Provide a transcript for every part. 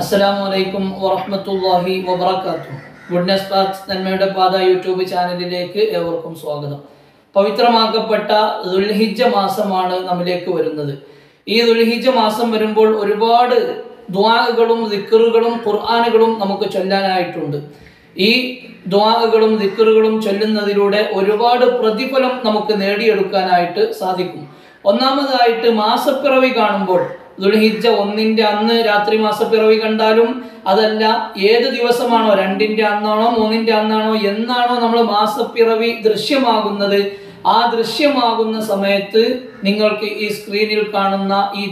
അസ്സലാമു അലൈക്കും വറഹ്മത്തുള്ളാഹി വബറകാതുഹു. ഗുഡ്നസ് പാർക്സ് നന്മയുടെ പാത യൂട്യൂബ് ചാനലിലേക്ക് ഏവർക്കും സ്വാഗതം. പവിത്രമാക്കപ്പെട്ട ദുൽഹിജ മാസമാണ് നമ്മിലേക്ക് വരുന്നത്. ഈ ദുൽഹിജ മാസം വരുമ്പോൾ ഒരുപാട് ദ്വാകളും ദിക്കറുകളും ഖുർആാനുകളും നമുക്ക് ചൊല്ലാനായിട്ടുണ്ട്. ഈ ദ്വാകളും ദിക്കറുകളും ചൊല്ലുന്നതിലൂടെ ഒരുപാട് പ്രതിഫലം നമുക്ക് നേടിയെടുക്കാനായിട്ട് സാധിക്കും. ഒന്നാമതായിട്ട് മാസപ്പിറവി കാണുമ്പോൾ ദുൽഹിജ്ജ ഒന്നിന്റെ അന്ന് രാത്രി മാസപ്പിറവി കണ്ടാലും അതല്ല ഏത് ദിവസമാണോ രണ്ടിന്റെ അന്നാണോ മൂന്നിന്റെ അന്നാണോ എന്നാണോ നമ്മൾ മാസപ്പിറവി ദൃശ്യമാകുന്നത്. ആ ദൃശ്യമാകുന്ന സമയത്ത് നിങ്ങൾക്ക് ഈ സ്ക്രീനിൽ കാണുന്ന ഈ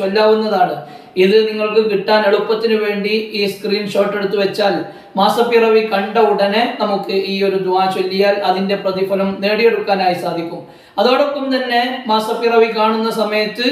ചൊല്ലാവുന്നതാണ്. ഇത് നിങ്ങൾക്ക് കിട്ടാൻ എളുപ്പത്തിന് വേണ്ടി ഈ സ്ക്രീൻഷോട്ട് എടുത്തു വെച്ചാൽ മാസപ്പിറവി കണ്ട ഉടനെ നമുക്ക് ഈ ഒരു ദ്വാ ചൊല്ലിയാൽ അതിന്റെ പ്രതിഫലം നേടിയെടുക്കാനായി സാധിക്കും. അതോടൊപ്പം തന്നെ മാസപ്പിറവി കാണുന്ന സമയത്ത്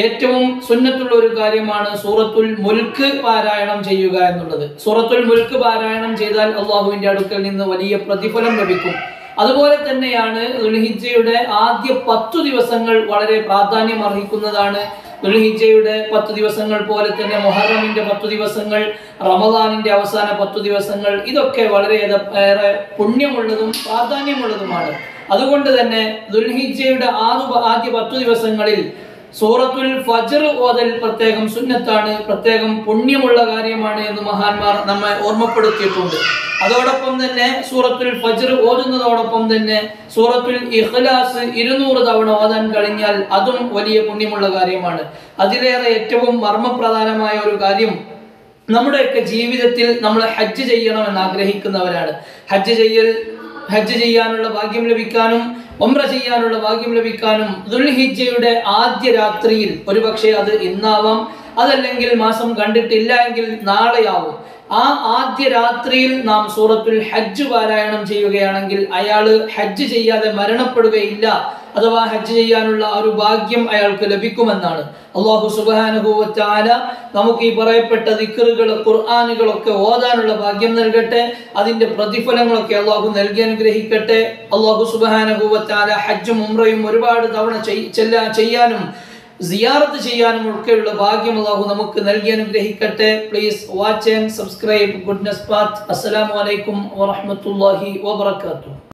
ഏറ്റവും സുന്നത്തുള്ള ഒരു കാര്യമാണ് സൂറത്തുൽ മുൽക്ക് പാരായണം ചെയ്യുക എന്നുള്ളത്. സൂറത്തുൽ മുൽക്ക് പാരായണം ചെയ്താൽ അള്ളാഹുവിന്റെ അടുക്കൽ നിന്ന് വലിയ പ്രതിഫലം ലഭിക്കും. അതുപോലെ തന്നെയാണ് ദുൽഹിജയുടെ ആദ്യ പത്തു ദിവസങ്ങൾ വളരെ പ്രാധാന്യം അർഹിക്കുന്നതാണ്. ദുൽഹിജയുടെ പത്ത് ദിവസങ്ങൾ പോലെ തന്നെ മൊഹറമിന്റെ പത്തു ദിവസങ്ങൾ റമദാനിന്റെ അവസാന പത്തു ദിവസങ്ങൾ ഇതൊക്കെ വളരെ ഏറെ പുണ്യമുള്ളതും പ്രാധാന്യമുള്ളതുമാണ്. അതുകൊണ്ട് തന്നെ ദുൽഹിജയുടെ ആദ്യ ആദ്യ പത്തു ദിവസങ്ങളിൽ സൂറത്തുൽ ഫജർ ഓതൽ പ്രത്യേകം സുന്നത്താണ് പ്രത്യേകം പുണ്യമുള്ള കാര്യമാണ് എന്ന് മഹാന്മാർ നമ്മെ ഓർമ്മപ്പെടുത്തിയിട്ടുണ്ട്. അതോടൊപ്പം തന്നെ സൂറത്തുൽ ഫജർ ഓതുന്നതോടൊപ്പം തന്നെ സൂറത്തുൽ ഇഖ്ലാസ് ഇരുന്നൂറ് തവണ ഓതാൻ കഴിഞ്ഞാൽ അതും വലിയ പുണ്യമുള്ള കാര്യമാണ്. അതിലേറെ ഏറ്റവും മർമ്മപ്രധാനമായ ഒരു കാര്യം നമ്മുടെയൊക്കെ ജീവിതത്തിൽ നമ്മൾ ഹജ്ജ് ചെയ്യണമെന്ന് ആഗ്രഹിക്കുന്നവരാണ്. ഹജ്ജ് ചെയ്യൽ ഹജ്ജ് ചെയ്യാനുള്ള ഭാഗ്യം ലഭിക്കാനും ഒമ്ര ചെയ്യാനുള്ള ഭാഗ്യം ലഭിക്കാനും ദുൽഹിജയുടെ ആദ്യ രാത്രിയിൽ ഒരുപക്ഷെ അത് ഇന്നാവാം. അതല്ലെങ്കിൽ മാസം കണ്ടിട്ടില്ല എങ്കിൽ നാളെയാവും. ആ ആദ്യ രാത്രിയിൽ നാം സൂറത്തുൽ ഹജ്ജ് പാരായണം ചെയ്യുകയാണെങ്കിൽ അയാൾ ഹജ്ജ് ചെയ്യാതെ മരണപ്പെടുകയില്ല. അഥവാ ഹജ്ജ് ചെയ്യാനുള്ള ഒരു ഭാഗ്യം അയാൾക്ക് ലഭിക്കുമെന്നാണ്. അള്ളാഹു സുബാനുഭവത്താല നമുക്ക് ഈ പറയപ്പെട്ട ദിക്കറുകൾ ഖുർആാനുകളൊക്കെ ഓതാനുള്ള ഭാഗ്യം നൽകട്ടെ. അതിന്റെ പ്രതിഫലങ്ങളൊക്കെ അള്ളാഹു നൽകി അനുഗ്രഹിക്കട്ടെ. അള്ളാഹു സുബാനുഭവത്താല ഹജ്ജും ഉമ്രയും ഒരുപാട് തവണ ചെയ്യാനും സിയാറത്ത് ചെയ്യാനും ഒക്കെയുള്ള ഭാഗ്യം അള്ളാഹു നമുക്ക് നൽകി അനുഗ്രഹിക്കട്ടെ. Please watch and subscribe goodness path അസ്സലാമു അലൈക്കും വറഹ്മത്തുള്ളാഹി വബറകാതുഹു.